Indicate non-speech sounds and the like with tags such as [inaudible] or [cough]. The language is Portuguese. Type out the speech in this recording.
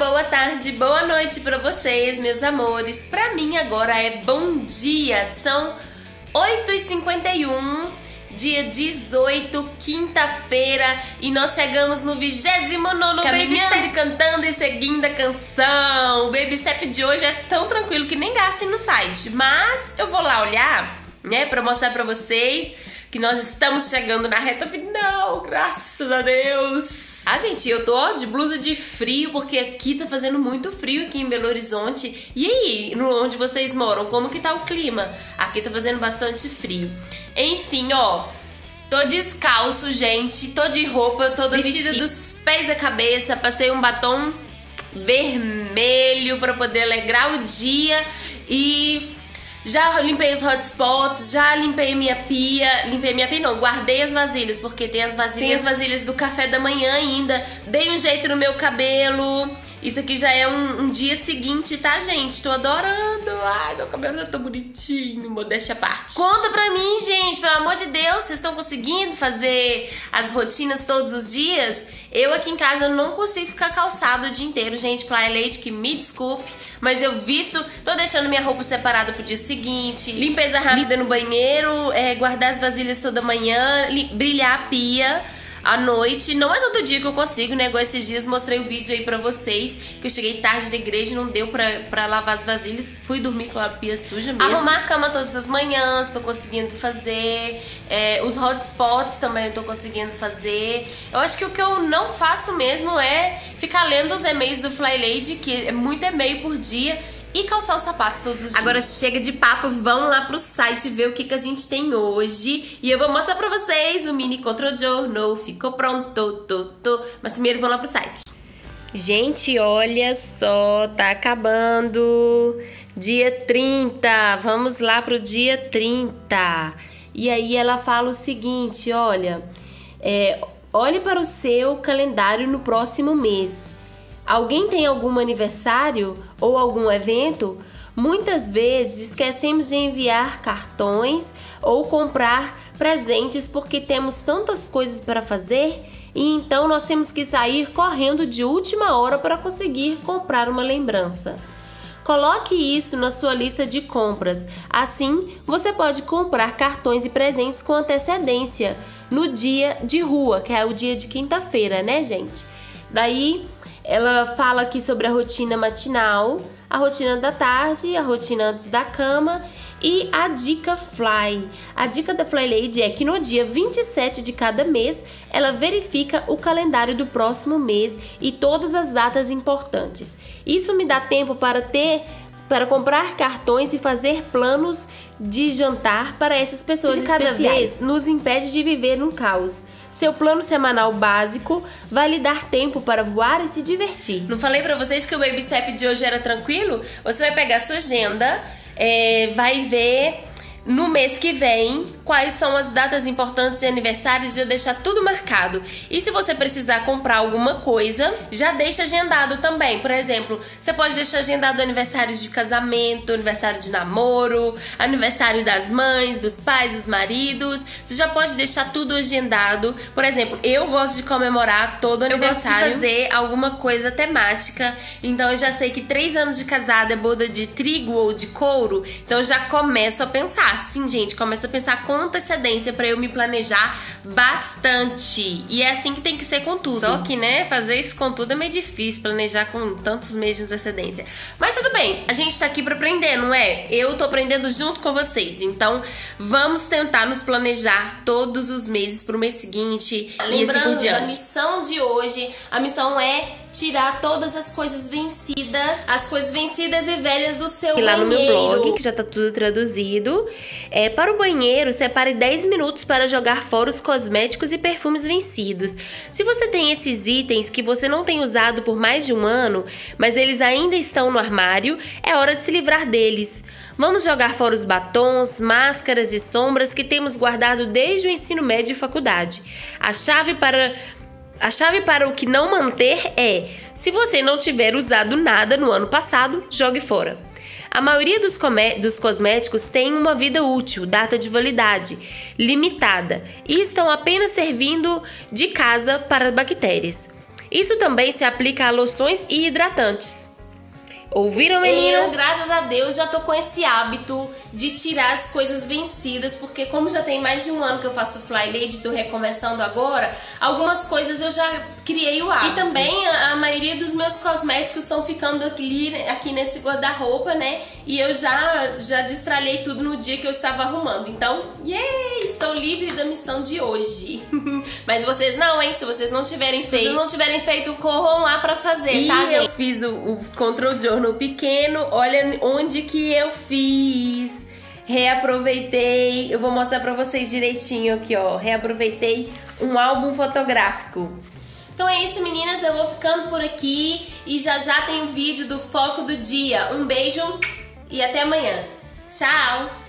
boa tarde, boa noite para vocês, meus amores. Para mim agora é bom dia. São 8h51, dia 18, quinta-feira, e nós chegamos no 29 Baby Step cantando e seguindo a canção. O Baby Step de hoje é tão tranquilo que nem gaste no site, mas eu vou lá olhar, né, para mostrar para vocês que nós estamos chegando na reta final, graças a Deus. Ah, gente, eu tô de blusa de frio porque aqui tá fazendo muito frio aqui em Belo Horizonte. E aí, onde vocês moram, como que tá o clima? Aqui tá fazendo bastante frio. Enfim, ó, tô descalço, gente, tô de roupa, tô vestida dos pés à cabeça, passei um batom vermelho para poder alegrar o dia e já limpei os hotspots, já limpei minha pia. Limpei minha pia, não, guardei as vasilhas, porque tem as vasilhas, tem as vasilhas do café da manhã ainda. Dei um jeito no meu cabelo. Isso aqui já é um, um, dia seguinte, tá, gente? Tô adorando. Ai, meu cabelo tá bonitinho, modéstia à parte. Conta pra mim, gente, pelo amor de Deus, vocês estão conseguindo fazer as rotinas todos os dias? Eu aqui em casa não consigo ficar calçado o dia inteiro, gente. Fly Lady, que me desculpe, mas eu visto, tô deixando minha roupa separada pro dia seguinte. Limpeza rápida no banheiro, é, guardar as vasilhas toda manhã, brilhar a pia à noite. Não é todo dia que eu consigo, né? Igual esses dias mostrei o vídeo aí pra vocês, que eu cheguei tarde da igreja e não deu pra, pra lavar as vasilhas. Fui dormir com a pia suja mesmo. Arrumar a cama todas as manhãs, tô conseguindo fazer. É, os hotspots também eu tô conseguindo fazer. Eu acho que o que eu não faço mesmo é ficar lendo os e-mails do Fly Lady, que é muito e-mail por dia e calçar os sapatos todos os dias. Agora chega de papo, vamos lá pro site ver o que, que a gente tem hoje. E eu vou mostrar pra vocês o mini control journal. Ficou pronto, tô, tô. Mas primeiro vamos lá pro site. Gente, olha só, tá acabando. Dia 30, vamos lá pro dia 30. E aí ela fala o seguinte, olha, é, olhe para o seu calendário no próximo mês. Alguém tem algum aniversário ou algum evento? Muitas vezes esquecemos de enviar cartões ou comprar presentes porque temos tantas coisas para fazer e então nós temos que sair correndo de última hora para conseguir comprar uma lembrança. Coloque isso na sua lista de compras. Assim, você pode comprar cartões e presentes com antecedência no dia de rua, que é o dia de quinta-feira, né, gente? Daí ela fala aqui sobre a rotina matinal, a rotina da tarde, a rotina antes da cama e a dica Fly. A dica da Fly Lady é que no dia 27 de cada mês ela verifica o calendário do próximo mês e todas as datas importantes. Isso me dá tempo para ter para comprar cartões e fazer planos de jantar para essas pessoas de cada especiais. vez nos impede de viver num caos. Seu plano semanal básico vai lhe dar tempo para voar e se divertir. Não falei para vocês que o Baby Step de hoje era tranquilo? Você vai pegar sua agenda, é, vai ver no mês que vem quais são as datas importantes e aniversários, já deixar tudo marcado. E se você precisar comprar alguma coisa, já deixa agendado também. Por exemplo, você pode deixar agendado aniversários de casamento, aniversário de namoro, aniversário das mães, dos pais, dos maridos. Você já pode deixar tudo agendado. Por exemplo, eu gosto de comemorar todo aniversário. Eu gosto de fazer alguma coisa temática. Então eu já sei que três anos de casada é boda de trigo ou de couro. Então eu já começo a pensar. Sim, gente, começa a pensar com antecedência para eu me planejar bastante. E é assim que tem que ser com tudo. Só que, né, fazer isso com tudo é meio difícil, planejar com tantos meses de antecedência. Mas tudo bem, a gente tá aqui para aprender, não é? Eu tô aprendendo junto com vocês. Então, vamos tentar nos planejar todos os meses pro mês seguinte Lembrando e assim por diante. A missão de hoje, a missão é tirar todas as coisas vencidas, as coisas vencidas e velhas do seu e lá no meu blog, que já tá tudo traduzido. É, para o banheiro, separe 10 minutos para jogar fora os cosméticos e perfumes vencidos. Se você tem esses itens que você não tem usado por mais de um ano, mas eles ainda estão no armário, é hora de se livrar deles. Vamos jogar fora os batons, máscaras e sombras que temos guardado desde o ensino médio e faculdade. A chave para a chave para o que não manter é: se você não tiver usado nada no ano passado, jogue fora. A maioria dos, dos, cosméticos tem uma vida útil, data de validade, limitada, e estão apenas servindo de casa para bactérias. Isso também se aplica a loções e hidratantes. Ouviram, meninas? Eu, graças a Deus, já tô com esse hábito de tirar as coisas vencidas, porque como já tem mais de um ano que eu faço Fly Lady, tô recomeçando agora, algumas coisas eu já criei o hábito. E também a, a dos meus cosméticos estão ficando aqui, aqui nesse guarda-roupa, né? E eu já, já destralhei tudo no dia que eu estava arrumando. Então, yay! Estou livre da missão de hoje. [laughs] Mas vocês não, hein? Se vocês não tiverem feito, Se vocês não tiverem feito, corram lá pra fazer, e tá, gente? eu fiz o, o Control Journal pequeno. Olha onde que eu fiz. Reaproveitei. Eu vou mostrar pra vocês direitinho aqui, ó. Reaproveitei um álbum fotográfico. Então é isso, meninas. Eu vou ficando por aqui e já já tem o vídeo do foco do dia. Um beijo e até amanhã. Tchau!